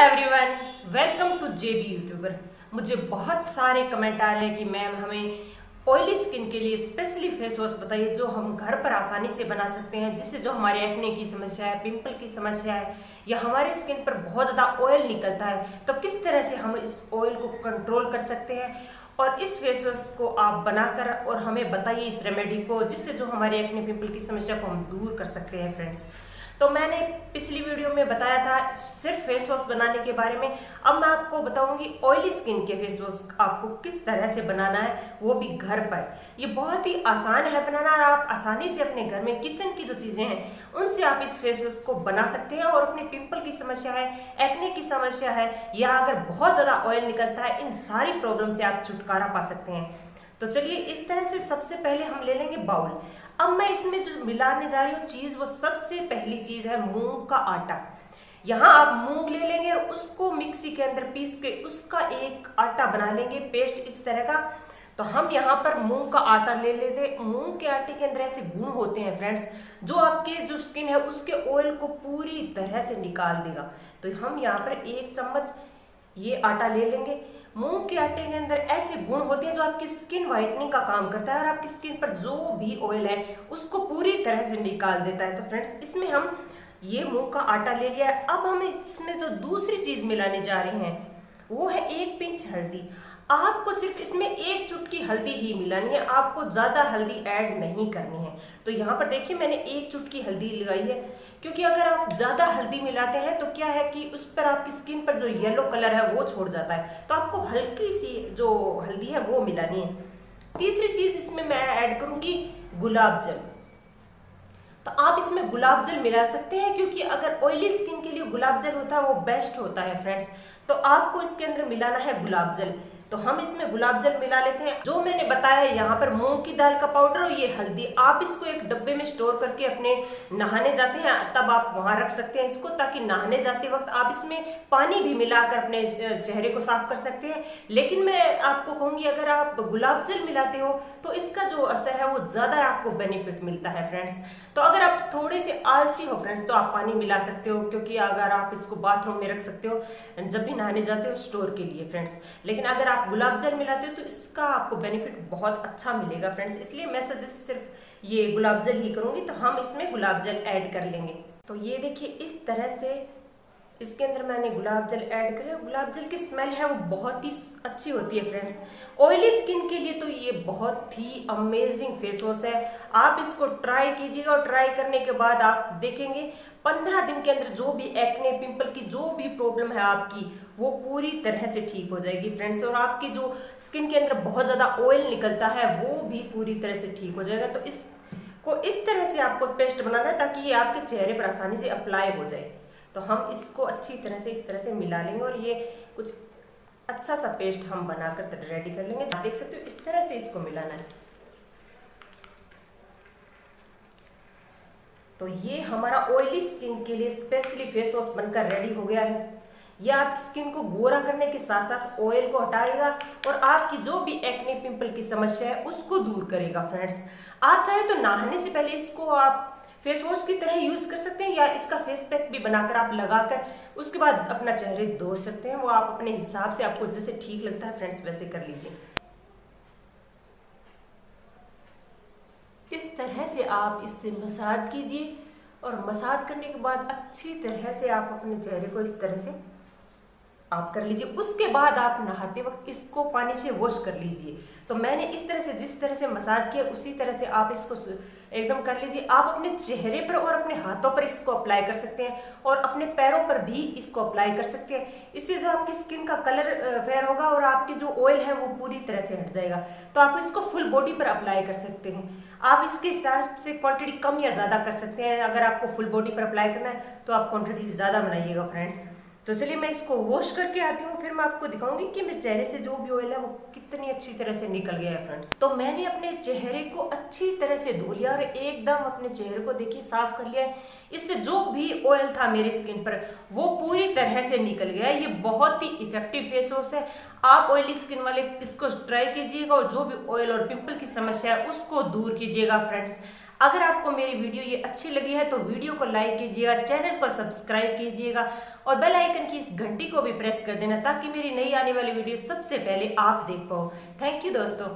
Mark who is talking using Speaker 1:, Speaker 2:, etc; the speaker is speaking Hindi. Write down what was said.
Speaker 1: Everyone welcome to JB YouTuber मुझे बहुत सारे कमेंट आ रहे हैं कि मैम हमें ऑयली स्किन के लिए स्पेशली फेस वॉश बताइए, जो हम घर पर आसानी से बना सकते हैं, जिससे जो हमारे एक्ने की समस्या है पिंपल की समस्या है, या हमारे स्किन पर बहुत ज़्यादा ऑयल निकलता है तो किस तरह से हम इस ऑयल को कंट्रोल कर सकते हैं? और इस फेस वॉश को आप बनाकर और हमें बताइए इस रेमेडी को, जिससे जो हमारे एक्ने पिंपल की समस्या को हम दूर कर सकते हैं फ्रेंड्स तो मैंने पिछली में बताया था सिर्फ़ फेस वॉश बनाने के बारे में। अब मैं आपको बताऊँगी ऑयली स्किन के फेस वॉश आपको किस तरह से बनाना है, वो भी घर पर। ये बहुत ही आसान है बनाना और आप आसानी से अपने घर में किचन की जो चीज़ें हैं, उनसे आप इस फेस वॉश को बना सकते हैं और अपने पिंपल की समस्या है एक्ने की समस्या है, या अगर बहुत ज़्यादा ऑयल निकलता है, इन सारी प्रॉब्लम से आप छुटकारा पा सकते हैं। तो चलिए इस तरह से सबसे पहले हम ले लेंगे बाउल। अब मैं इसमें जो मिलाने जा रही हूँ, चीज़ वो सबसे पहली चीज़ है मूंग का आटा। यहाँ आप मूंग ले लेंगे और उसको मिक्सी के अंदर पीस के उसका एक आटा बना लेंगे, पेस्ट इस तरह का। तो हम यहाँ पर मूंग का आटा ले लेते मूंग के आटे के अंदर ऐसे गुण होते हैं फ्रेंड्स जो आपके जो स्किन है, उसके ऑयल को पूरी तरह से निकाल देगा। तो हम यहाँ पर एक चम्मच ये आटा ले लेंगे। मूंग के आटे के अंदर ऐसे गुण होते हैं जो आपकी स्किन वाइटनिंग का काम करता है और आपकी स्किन पर जो भी ऑयल है, उसको पूरी तरह से निकाल देता है। तो फ्रेंड्स इसमें हम ये मूंग का आटा ले लिया है। अब हम इसमें जो दूसरी चीज़ मिलाने जा रहे हैं, वो है एक पिंच हल्दी। आपको सिर्फ़ इसमें एक चुटकी हल्दी ही मिलानी है, आपको ज़्यादा हल्दी ऐड नहीं करनी है। तो यहाँ पर देखिए, मैंने एक चुटकी हल्दी लगाई है। क्योंकि अगर आप ज़्यादा हल्दी मिलाते हैं तो क्या है कि उस पर आपकी स्किन पर जो येलो कलर है, वो छोड़ जाता है। तो आपको हल्की सी जो हल्दी है, वो मिलानी है। तीसरी चीज़ इसमें मैं ऐड करूँगी, गुलाब जल। तो आप इसमें गुलाब जल मिला सकते हैं, क्योंकि अगर ऑयली स्किन के लिए गुलाब जल होता है, वो बेस्ट होता है फ्रेंड्स तो आपको इसके अंदर मिलाना है गुलाब जल। तो हम इसमें गुलाब जल मिला लेते हैं। जो मैंने बताया है, यहाँ पर मूंग की दाल का पाउडर और ये हल्दी, आप इसको एक डब्बे में स्टोर करके अपने नहाने जाते हैं, तब आप वहाँ रख सकते हैं इसको, ताकि नहाने जाते वक्त आप इसमें पानी भी मिलाकर अपने चेहरे को साफ़ कर सकते हैं। लेकिन मैं आपको कहूँगी, अगर आप गुलाब जल मिलाते हो तो इसका जो असर है, वो ज़्यादा आपको बेनिफिट मिलता है फ्रेंड्स तो अगर आप थोड़े से आलसी हो फ्रेंड्स तो आप पानी मिला सकते हो, क्योंकि अगर आप इसको बाथरूम में रख सकते हो, जब भी नहाने जाते हो स्टोर के लिए फ्रेंड्स लेकिन अगर आप गुलाब जल मिलाते हो तो इसका आपको बेनिफिट बहुत अच्छा मिलेगा फ्रेंड्स इसलिए मैं सजेस्ट सिर्फ़ ये गुलाब जल ही करूँगी तो हम इसमें गुलाब जल ऐड कर लेंगे। तो ये देखिए, इस तरह से इसके अंदर मैंने गुलाब जल ऐड करें गुलाब जल की स्मेल है वो बहुत ही अच्छी होती है फ्रेंड्स ऑयली स्किन के लिए तो ये बहुत ही अमेजिंग फेस वॉश है। आप इसको ट्राई कीजिएगा, और ट्राई करने के बाद आप देखेंगे, पंद्रह दिन के अंदर जो भी एक्ने पिंपल की जो भी प्रॉब्लम है आपकी वो पूरी तरह से ठीक हो जाएगी फ्रेंड्स और आपकी जो स्किन के अंदर बहुत ज़्यादा ऑयल निकलता है, वो भी पूरी तरह से ठीक हो जाएगा। तो इस, को इस तरह से आपको पेस्ट बनाना है ताकि ये आपके चेहरे पर आसानी से अप्लाई हो जाए। तो हम इसको अच्छी तरह से, इस तरह से मिला लेंगे और ये कुछ अच्छा सा पेस्ट हम बनाकर रेडी कर लेंगे। देख सकते हो, इस तरह से इसको मिलाना है। तो ये हमारा ऑयली स्किन के लिए स्पेशली फेस वॉश बनकर रेडी हो गया है। ये आपकी स्किन को गोरा करने के साथ साथ ऑयल को हटाएगा और आपकी जो भी एक्ने पिंपल की समस्या है, उसको दूर करेगा फ्रेंड्स आप चाहे तो नहाने से पहले इसको आप फेस वॉश की तरह यूज़ कर सकते हैं या इसका फेस पैक भी बनाकर आप लगाकर उसके बाद अपना चेहरे धो सकते हैं। वो आप अपने हिसाब से आपको जैसे ठीक लगता है फ्रेंड्स वैसे कर लीजिए। इस तरह से आप इससे मसाज कीजिए और मसाज करने के बाद अच्छी तरह से आप अपने चेहरे को इस तरह से आप कर लीजिए। उसके बाद आप नहाते वक्त इसको पानी से वॉश कर लीजिए। तो मैंने इस तरह से, जिस तरह से मसाज किया, उसी तरह से आप इसको एकदम कर लीजिए। आप अपने चेहरे पर और अपने हाथों पर इसको अप्लाई कर सकते हैं और अपने पैरों पर भी इसको अप्लाई कर सकते हैं। इससे जो आपकी स्किन का कलर फेयर होगा और आपकी जो ऑयल है वो पूरी तरह से हट जाएगा। तो आप इसको फुल बॉडी पर अप्लाई कर सकते हैं। आप इसके हिसाब से क्वांटिटी कम या ज़्यादा कर सकते हैं। अगर आपको फुल बॉडी पर अप्लाई करना है तो आप क्वांटिटी से ज़्यादा बनाइएगा फ्रेंड्स तो चलिए मैं इसको वॉश करके आती हूँ, फिर मैं आपको दिखाऊँगी कि मेरे चेहरे से जो भी ऑयल है वो कितनी अच्छी तरह से निकल गया है फ्रेंड्स तो मैंने अपने चेहरे को अच्छी तरह से धो लिया और एकदम अपने चेहरे को देखिए साफ़ कर लिया है। इससे जो भी ऑयल था मेरी स्किन पर, वो पूरी तरह से निकल गया है। ये बहुत ही इफ़ेक्टिव फेस वॉश है। आप ऑयली स्किन वाले, इसको ट्राई कीजिएगा और जो भी ऑयल और पिंपल की समस्या है, उसको दूर कीजिएगा फ्रेंड्स अगर आपको मेरी वीडियो ये अच्छी लगी है तो वीडियो को लाइक कीजिएगा चैनल को सब्सक्राइब कीजिएगा, और बेल आइकन की इस घंटी को भी प्रेस कर देना, ताकि मेरी नई आने वाली वीडियो सबसे पहले आप देख पाओ। थैंक यू दोस्तों।